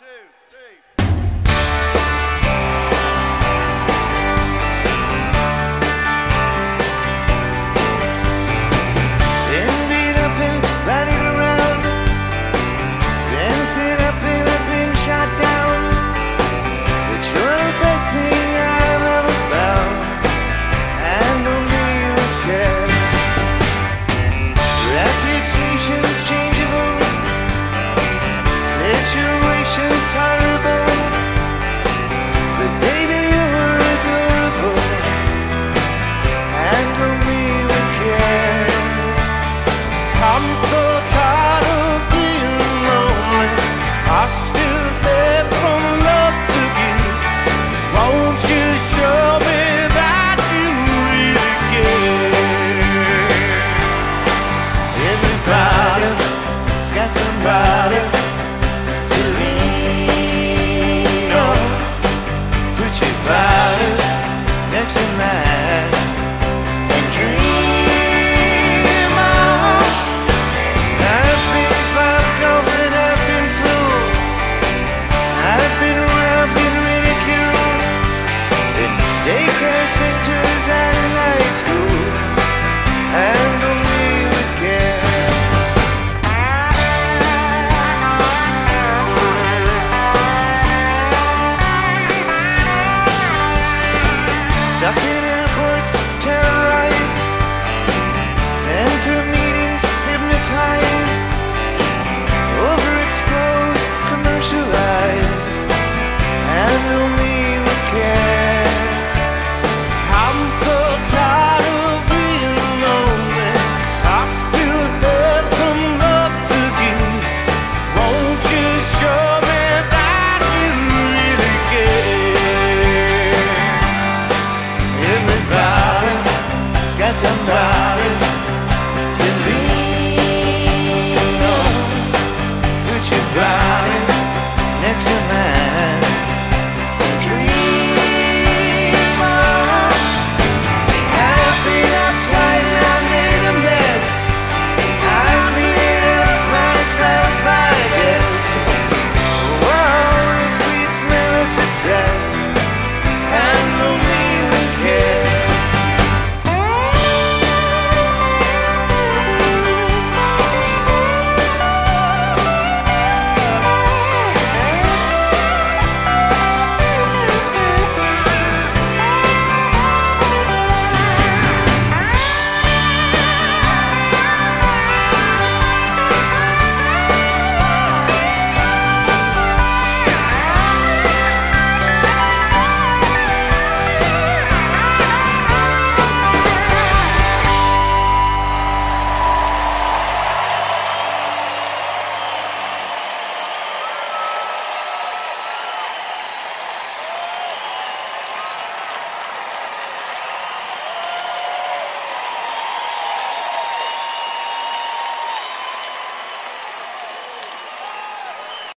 two, three.